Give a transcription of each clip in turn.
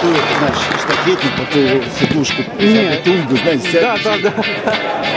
ту, знаешь, штакетник, ту сидушку, тумбу, знаешь, Да, сядешь. да, да. Получил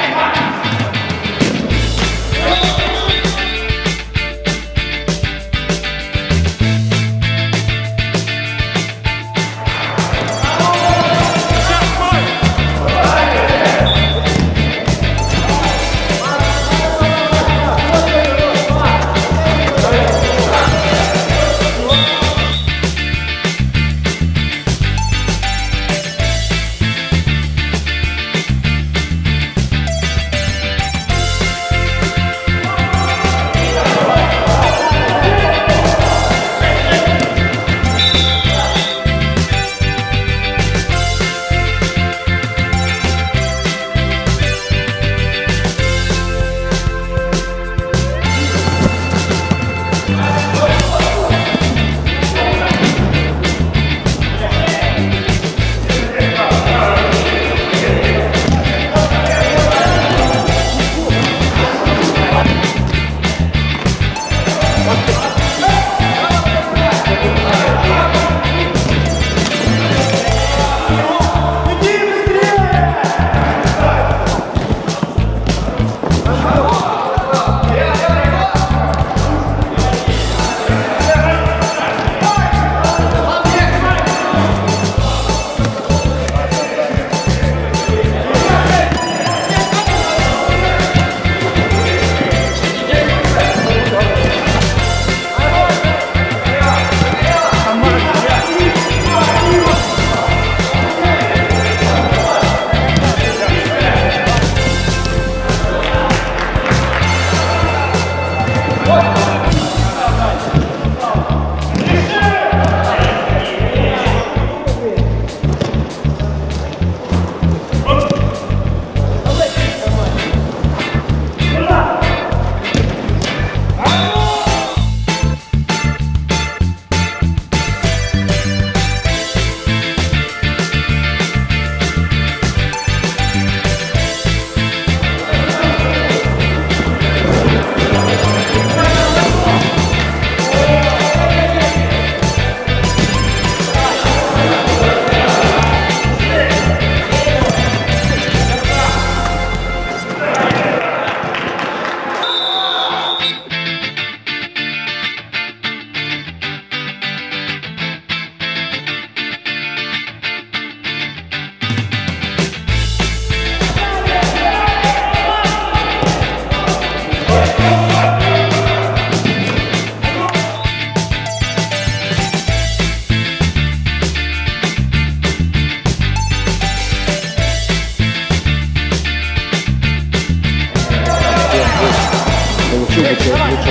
Thank you.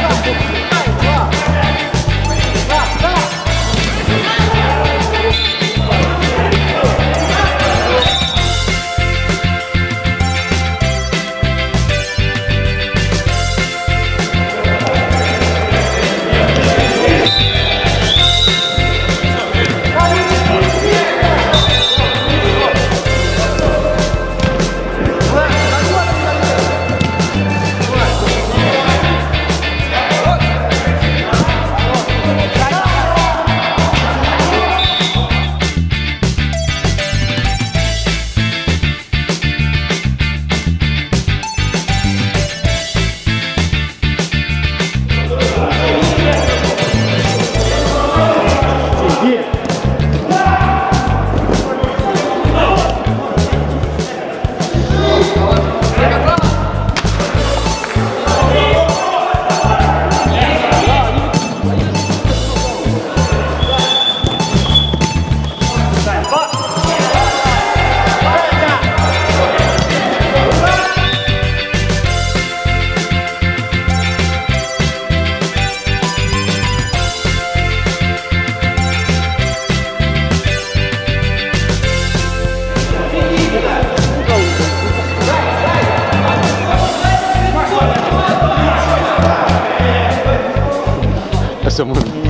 someone.